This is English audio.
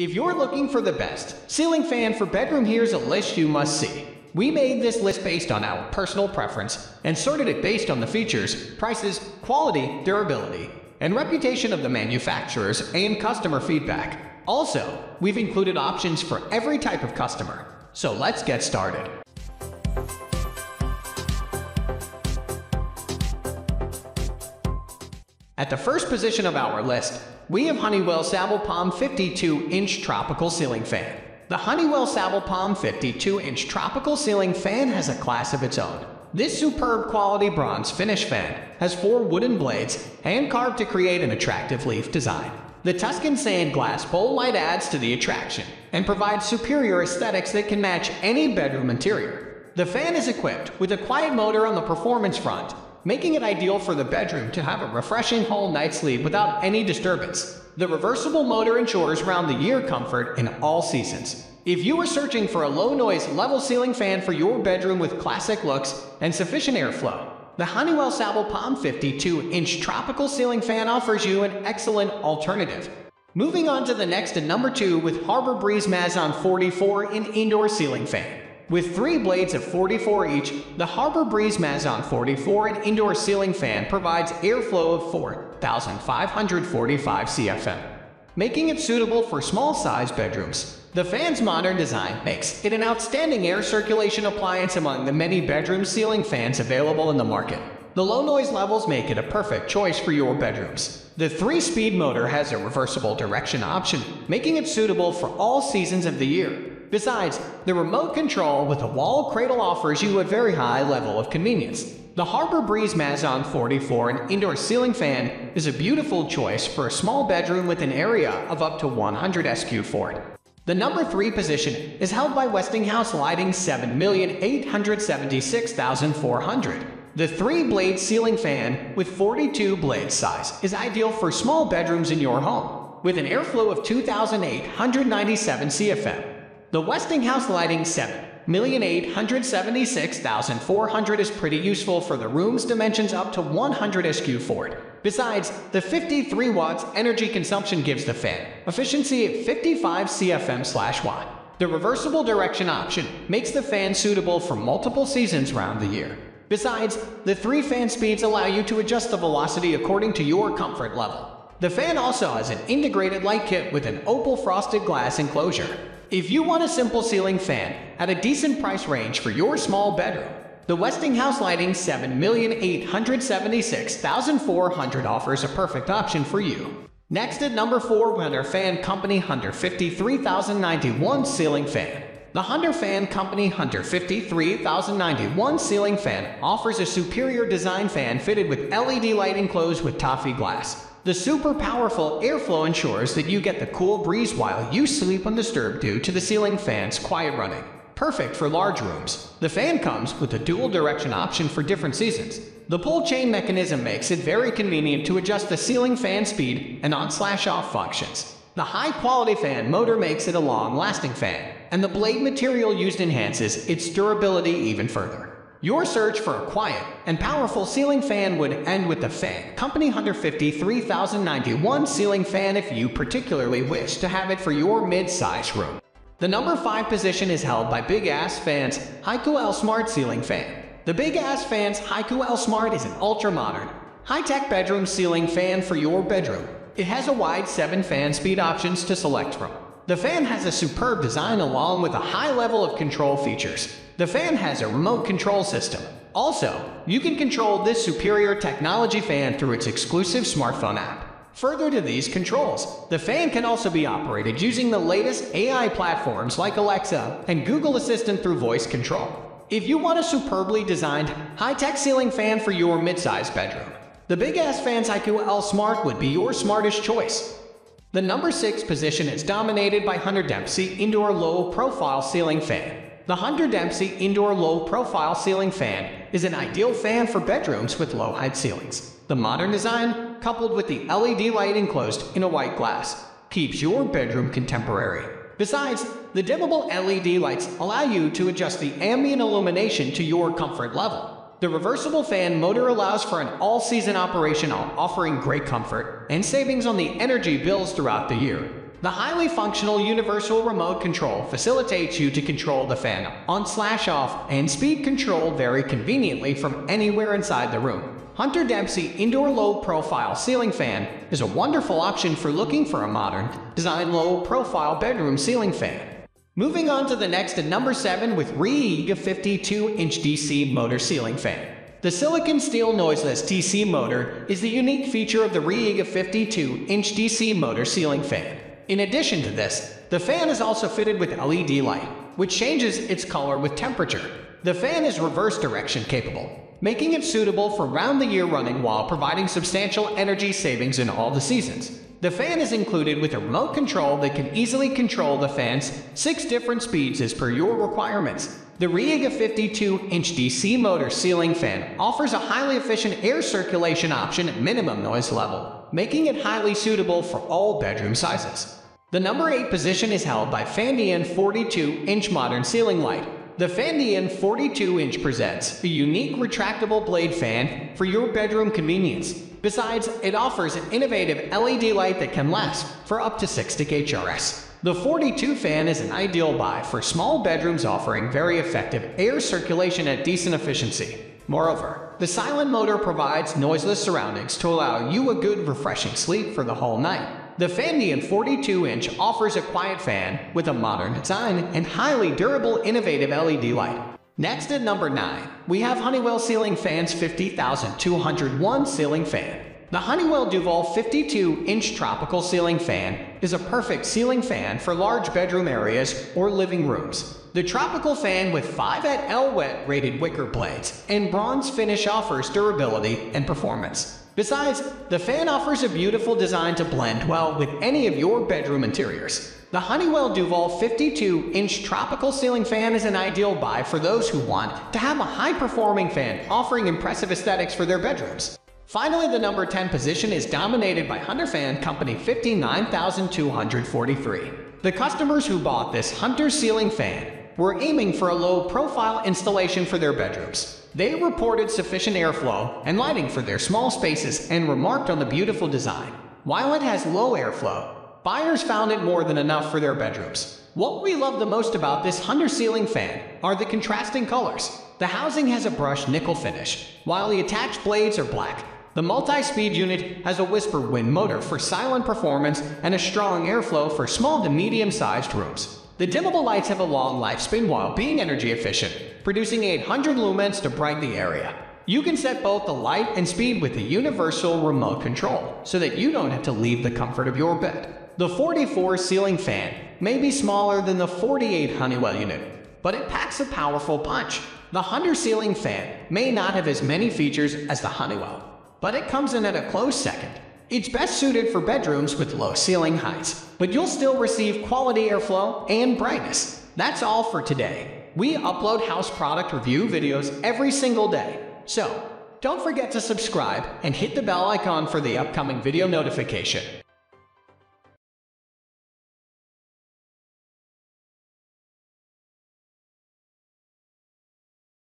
If you're looking for the best ceiling fan for bedroom, here's a list you must see. We made this list based on our personal preference and sorted it based on the features, prices, quality, durability, and reputation of the manufacturers and customer feedback. Also, we've included options for every type of customer. So let's get started. At the first position of our list, we have Honeywell Sabal Palm 52-inch tropical ceiling fan. The Honeywell Sabal Palm 52-inch tropical ceiling fan has a class of its own. This superb quality bronze finish fan has four wooden blades hand-carved to create an attractive leaf design. The Tuscan sand glass bowl light adds to the attraction and provides superior aesthetics that can match any bedroom interior. The fan is equipped with a quiet motor on the performance front making it ideal for the bedroom to have a refreshing whole night's sleep without any disturbance. The reversible motor ensures round-the-year comfort in all seasons. If you are searching for a low-noise, level ceiling fan for your bedroom with classic looks and sufficient airflow, the Honeywell Sabal Palm 52-inch tropical ceiling fan offers you an excellent alternative. Moving on to the next at number 2 with Harbor Breeze Mazon 44 in indoor ceiling fan. With three blades of 44 each, the Harbor Breeze Mazon 44 and indoor ceiling fan provides airflow of 4,545 CFM, making it suitable for small-sized bedrooms. The fan's modern design makes it an outstanding air circulation appliance among the many bedroom ceiling fans available in the market. The low noise levels make it a perfect choice for your bedrooms. The 3-speed motor has a reversible direction option, making it suitable for all seasons of the year. Besides, the remote control with a wall cradle offers you a very high level of convenience. The Harbor Breeze Mazon 44 an indoor ceiling fan is a beautiful choice for a small bedroom with an area of up to 100 SQ Fort. The number 3 position is held by Westinghouse Lighting 7,876,400. The 3-blade ceiling fan with 42 blade size is ideal for small bedrooms in your home, with an airflow of 2,897 CFM. The Westinghouse Lighting 7,876,400 is pretty useful for the room's dimensions up to 100 SQ Fort. Besides, the 53 watts energy consumption gives the fan efficiency at 55 CFM slash watt. The reversible direction option makes the fan suitable for multiple seasons round the year. Besides, the three fan speeds allow you to adjust the velocity according to your comfort level. The fan also has an integrated light kit with an opal frosted glass enclosure. If you want a simple ceiling fan at a decent price range for your small bedroom, the Westinghouse Lighting 7,876,400 offers a perfect option for you. Next at number 4, Hunter Fan Company Hunter 53091 Ceiling Fan. The Hunter Fan Company Hunter 53091 ceiling fan offers a superior design fan fitted with LED light enclosed with toffee glass. The super powerful airflow ensures that you get the cool breeze while you sleep undisturbed due to the ceiling fan's quiet running. Perfect for large rooms. The fan comes with a dual direction option for different seasons. The pull chain mechanism makes it very convenient to adjust the ceiling fan speed and on-slash-off functions. The high-quality fan motor makes it a long-lasting fan, and the blade material used enhances its durability even further. Your search for a quiet and powerful ceiling fan would end with the Fan Company Hunter 53091 ceiling fan if you particularly wish to have it for your mid-size room. The number 5 position is held by Big Ass Fans Haiku L Smart Ceiling Fan. The Big Ass Fans Haiku L Smart is an ultra-modern, high-tech bedroom ceiling fan for your bedroom. It has a wide 7 fan speed options to select from. The fan has a superb design along with a high level of control features. The fan has a remote control system. Also, you can control this superior technology fan through its exclusive smartphone app. Further to these controls, the fan can also be operated using the latest AI platforms like Alexa and Google Assistant through voice control. If you want a superbly designed, high-tech ceiling fan for your mid-sized bedroom, the Big Ass Fans Haiku L Smart would be your smartest choice. The number 6 position is dominated by Hunter Dempsey Indoor Low Profile Ceiling Fan. The Hunter Dempsey Indoor Low Profile Ceiling Fan is an ideal fan for bedrooms with low height ceilings. The modern design, coupled with the LED light enclosed in a white glass, keeps your bedroom contemporary. Besides, the dimmable LED lights allow you to adjust the ambient illumination to your comfort level. The reversible fan motor allows for an all-season operation offering great comfort and savings on the energy bills throughout the year. The highly functional universal remote control facilitates you to control the fan on slash off and speed control very conveniently from anywhere inside the room. Hunter Dempsey Indoor Low Profile Ceiling Fan is a wonderful option for looking for a modern, design low profile bedroom ceiling fan. Moving on to the next at number 7 with REIGA 52-inch DC motor ceiling fan. The silicon steel noiseless DC motor is the unique feature of the REIGA 52-inch DC motor ceiling fan. In addition to this, the fan is also fitted with LED light, which changes its color with temperature. The fan is reverse direction capable, making it suitable for round-the-year running while providing substantial energy savings in all the seasons. The fan is included with a remote control that can easily control the fan's six different speeds as per your requirements. The REIGA 52-inch DC motor ceiling fan offers a highly efficient air circulation option at minimum noise level, making it highly suitable for all bedroom sizes. The number 8 position is held by Fandian 42-inch modern ceiling light, the Fandian 42-inch presents a unique retractable blade fan for your bedroom convenience. Besides, it offers an innovative LED light that can last for up to 60 HRS. The 42 fan is an ideal buy for small bedrooms offering very effective air circulation at decent efficiency. Moreover, the silent motor provides noiseless surroundings to allow you a good refreshing sleep for the whole night. The Fandian 42-inch offers a quiet fan with a modern design and highly durable innovative LED light. Next at number 9, we have Honeywell Ceiling Fans 50201 Ceiling Fan. The Honeywell Duval 52-inch tropical ceiling fan is a perfect ceiling fan for large bedroom areas or living rooms. The tropical fan with 5 at L wet rated wicker blades and bronze finish offers durability and performance. Besides, the fan offers a beautiful design to blend well with any of your bedroom interiors. The Honeywell Duval 52-inch tropical ceiling fan is an ideal buy for those who want to have a high-performing fan offering impressive aesthetics for their bedrooms. Finally, the number 10 position is dominated by Hunter Fan Company 59243. The customers who bought this Hunter ceiling fan were aiming for a low-profile installation for their bedrooms. They reported sufficient airflow and lighting for their small spaces and remarked on the beautiful design. While it has low airflow, buyers found it more than enough for their bedrooms. What we love the most about this Hunter ceiling fan are the contrasting colors. The housing has a brushed nickel finish, while the attached blades are black. The multi-speed unit has a whisper wind motor for silent performance and a strong airflow for small to medium-sized rooms. The dimmable lights have a long lifespan while being energy efficient, producing 800 lumens to brighten the area. You can set both the light and speed with the universal remote control, so that you don't have to leave the comfort of your bed. The 44 ceiling fan may be smaller than the 48 Honeywell unit, but it packs a powerful punch. The Hunter ceiling fan may not have as many features as the Honeywell, but it comes in at a close second. It's best suited for bedrooms with low ceiling heights, but you'll still receive quality airflow and brightness. That's all for today. We upload house product review videos every single day, so don't forget to subscribe and hit the bell icon for the upcoming video notification.